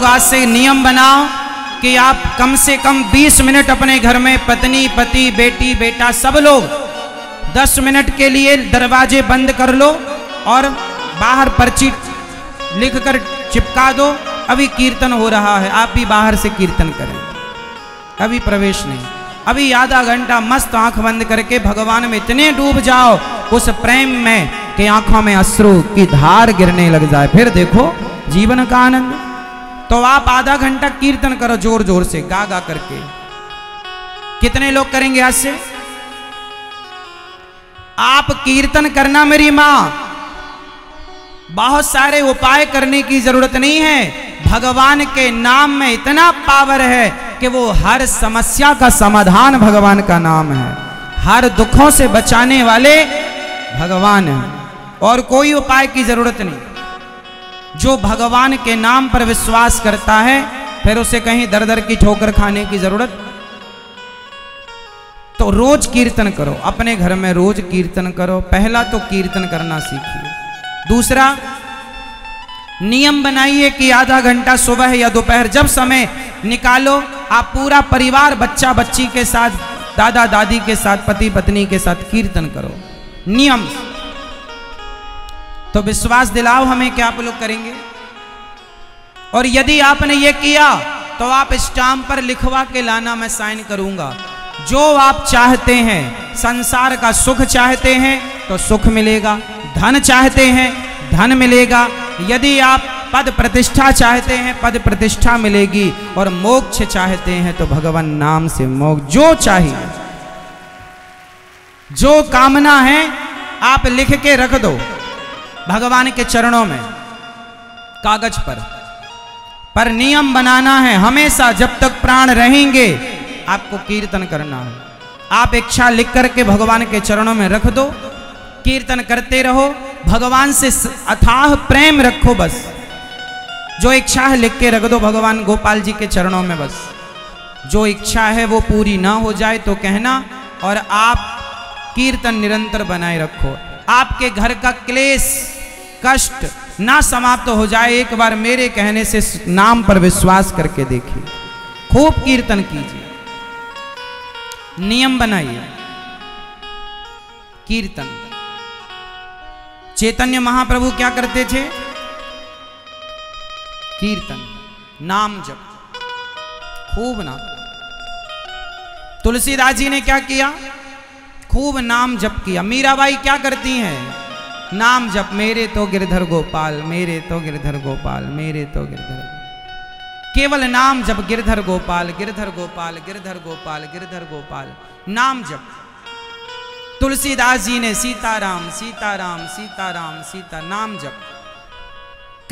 लोग आज से नियम बनाओ कि आप कम से कम 20 मिनट अपने घर में पत्नी, पति, बेटी, बेटा सब लोग 10 मिनट के लिए दरवाजे बंद कर लो और बाहर पर्ची लिख कर चिपका दो। अभी कीर्तन हो रहा है, आप भी बाहर से कीर्तन करें। अभी प्रवेश नहीं। अभी आधा घंटा मस्त आँख बंद करके भगवान में इतने डूब जाओ उस प्रेम में कि आँखों में अश्रु की धार गिरने लग जाए। फिर देखो, जीवन का आनंद। तो आप आधा घंटा कीर्तन करो ज़ोर ज़ोर से गा गा करके। कितने लोग करेंगे आज से? आप कीर्तन करना मेरी माँ। बहुत सारे उपाय करने की ज़रूरत नहीं है। भगवान के नाम में इतना पावर है कि वो हर समस्या का समाधान भगवान का नाम है। हर दुखों से बचाने वाले भगवान है। और कोई उपाय की ज़रूरत नहीं। जो भगवान के नाम पर विश्वास करता है, फिर उसे कहीं दर दर की ठोकर खाने की ज़रूरत? तो रोज कीर्तन करो, अपने घर में रोज कीर्तन करो, पहला तो कीर्तन करना सीखिए। दूसरा, नियम बनाइए कि आधा घंटा सुबह या दोपहर, जब समय निकालो, आप पूरा परिवार बच्चा बच्ची के साथ दादा दादी के साथ पति पत्नी के साथ कीर्तन करो। नियम। तो विश्वास दिलाओ हमें क्या आप लोग करेंगे। और यदि आपने ये किया तो आप स्टाम्प पर लिखवा के लाना मैं साइन करूँगा। जो आप चाहते हैं, संसार का सुख चाहते हैं तो सुख मिलेगा। धन चाहते हैं, धन मिलेगा। यदि आप पद प्रतिष्ठा चाहते हैं, पद प्रतिष्ठा मिलेगी। और मोक्ष चाहते हैं तो भगवान नाम से मोक्ष। जो चाहिए जो कामना है, आप लिख के रख दो। भगवान के चरणों में, कागज़ पर। पर नियम बनाना है, हमेशा जब तक प्राण रहेंगे, आपको कीर्तन करना है। आप इच्छा लिख करके भगवान के चरणों में रख दो, कीर्तन करते रहो, भगवान से अथाह प्रेम रखो बस। जो इच्छा है लिख के रख दो भगवान गोपाल जी के चरणों में बस। जो इच्छा है वो पूरी ना हो जाए तो कहना, और आप कीर्तन निरंतर बनाए रखो। आपके घर का क्लेश कष्ट ना समाप्त तो हो जाए, एक बार मेरे कहने से नाम पर विश्वास करके देखिए। खूब कीर्तन कीजिए। नियम बनाइए। कीर्तन। चैतन्य महाप्रभु क्या करते थे? कीर्तन। नाम जप। खूब नाम। तुलसीदास जी ने क्या किया? खूब नाम जप किया। मीराबाई क्या करती हैं? नाम जप, मेरे तो गिरधर गोपाल, मेरे तो गिरधर गोपाल, मेरे तो गिरधर केवल नाम जप, गिरधर गोपाल गिरधर गोपाल गिरधर गोपाल गिरधर गोपाल। नाम जप। तुलसीदास जी ने सीताराम सीताराम सीताराम, सीता, नाम जप।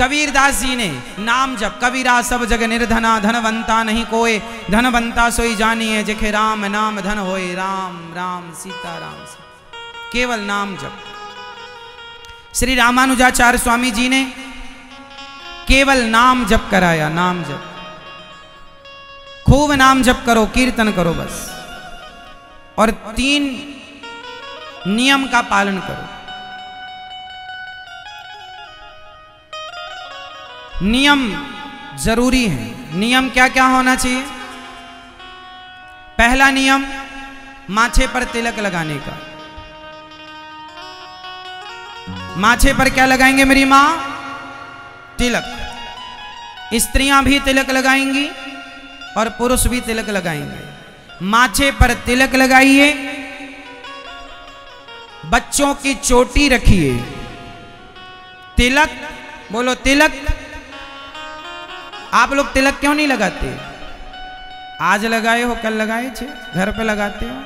कबीरदास जी ने नाम जप। कबीरा सब जग निर्धना, धनवंता नहीं कोय धनवंता सोई जानिए, जखे राम नाम धन होए। राम राम, सीताराम, सीता। केवल नाम जप। श्री रामानुजाचार्य स्वामी जी ने केवल नाम जप कराया, नाम जप। खूब नाम जप करो, कीर्तन करो बस। और तीन नियम का पालन करो। नियम ज़रूरी है। नियम क्या क्या होना चाहिए? पहला नियम, माथे पर तिलक लगाने का। माछे पर क्या लगाएँगे मेरी माँ? तिलक। स्त्रियाँ भी तिलक लगाएँगी और पुरुष भी तिलक लगाएँगे। माछे पर तिलक लगाइए। बच्चों की चोटी रखिए। तिलक, बोलो तिलक। आप लोग तिलक क्यों नहीं लगाते? आज लगाए हो, कल लगाए थे, घर पे लगाते हो।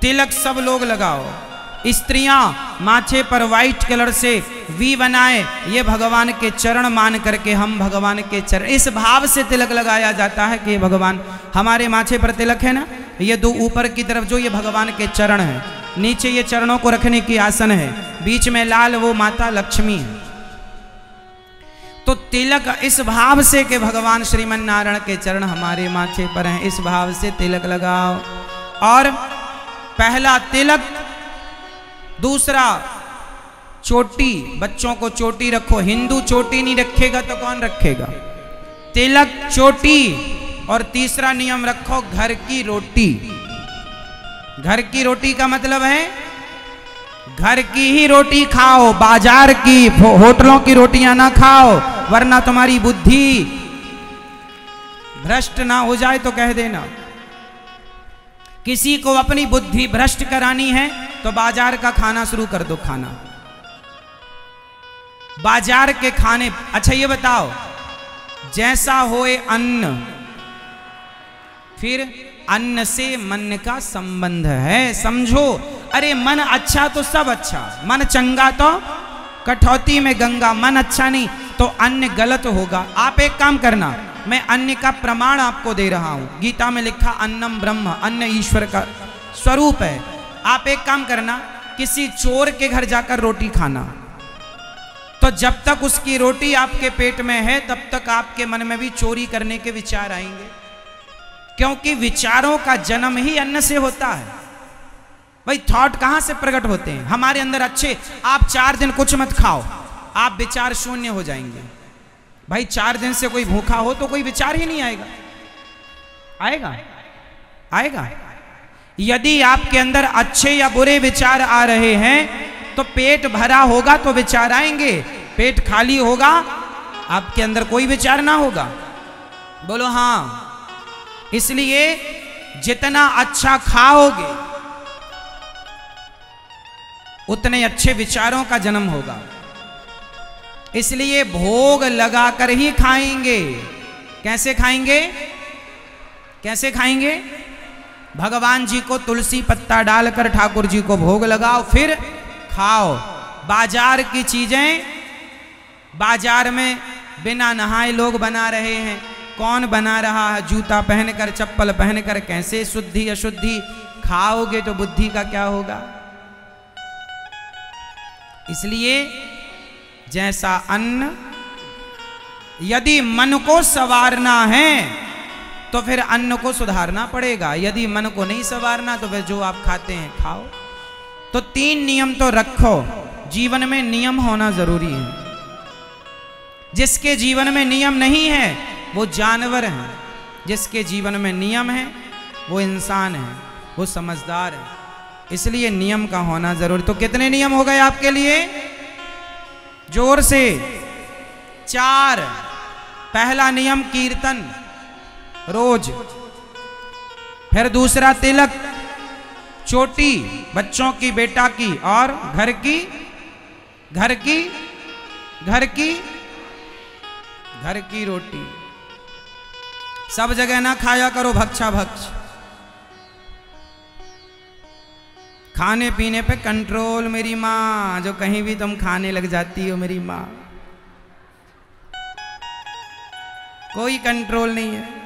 तिलक सब लोग लगाओ। स्त्रियाँ माथे पर व्हाइट कलर से वी बनाए, ये भगवान के चरण मान करके हम भगवान के चरण इस भाव से तिलक लगाया जाता है कि भगवान, हमारे माथे पर तिलक है ना? ये दो ऊपर की तरफ़ जो ये भगवान के चरण है, नीचे ये चरणों को रखने की आसन है, बीच में लाल वो माता लक्ष्मी है। तो तिलक इस भाव से कि भगवान श्रीमन नारायण के चरण हमारे माथे पर हैं, इस भाव से तिलक लगाओ। और पहला तिलक दूसरा, चोटी, बच्चों को चोटी रखो। हिंदू चोटी नहीं रखेगा तो कौन रखेगा? तिलक चोटी और तीसरा नियम रखो, घर की रोटी। घर की रोटी का मतलब है, घर की ही रोटी खाओ, बाज़ार की होटलों की रोटियाँ ना खाओ, वरना तुम्हारी बुद्धि भ्रष्ट ना हो जाए तो कह देना। किसी को अपनी बुद्धि भ्रष्ट करानी है तो बाज़ार का खाना शुरू कर दो खाना। बाज़ार के खाने अच्छा ये बताओ, जैसा होए अन्न, फिर अन्न से मन का संबंध है, समझो। अरे मन अच्छा तो सब अच्छा मन चंगा तो कठौती में गंगा, मन अच्छा नहीं तो अन्न गलत होगा। आप एक काम करना, मैं अन्न का प्रमाण आपको दे रहा हूँ। गीता में लिखा, अन्नम ब्रह्म, अन्न ईश्वर का स्वरूप है। आप एक काम करना, किसी चोर के घर जाकर रोटी खाना। तो जब तक उसकी रोटी आपके पेट में है, तब तक आपके मन में भी चोरी करने के विचार आएँगे। क्योंकि विचारों का जन्म ही अन्न से होता है। भाई थॉट कहाँ से प्रकट होते हैं? हमारे अंदर अच्छे, आप चार दिन कुछ मत खाओ, आप विचार शून्य हो जाएँगे। भाई, चार दिन से कोई भूखा हो तो कोई विचार ही नहीं आएगा। आएगा? आएगा? यदि आपके अंदर अच्छे या बुरे विचार आ रहे हैं तो पेट भरा होगा तो विचार आएँगे। पेट खाली होगा, आपके अंदर कोई विचार ना होगा। बोलो, हाँ, इसलिए जितना अच्छा खाओगे, उतने अच्छे विचारों का जन्म होगा। इसलिए भोग लगाकर ही खाएँगे। कैसे खाएँगे? कैसे खाएँगे? भगवान जी को तुलसी पत्ता डालकर ठाकुर जी को भोग लगाओ, फिर खाओ। बाज़ार की चीज़ें, बाज़ार में बिना नहाए लोग बना रहे हैं। कौन बना रहा है? जूता पहनकर, चप्पल पहनकर, कैसे शुद्धि अशुद्धि? खाओगे तो बुद्धि का क्या होगा? इसलिए जैसा अन्न, यदि मन को सवारना है तो फिर अन्न को सुधारना पड़ेगा। यदि मन को नहीं सवारना तो फिर जो आप खाते हैं, खाओ। तो तीन नियम तो रखो। जीवन में नियम होना ज़रूरी है। जिसके जीवन में नियम नहीं है, वो जानवर है। जिसके जीवन में नियम है, वो इंसान है, वो समझदार है। इसलिए नियम का होना ज़रूरी। तो कितने नियम हो गए आपके लिए? ज़ोर से। चार। पहला नियम, कीर्तन। रोज। फिर दूसरा तिलक, चोटी बच्चों की, बेटा की, और घर की घर की घर की घर की रोटी। सब जगह ना खाया करो भक्षा भक्ष खाने पीने पे कंट्रोल मेरी माँ, जो कहीं भी तुम खाने लग जाती हो मेरी माँ। कोई कंट्रोल नहीं है।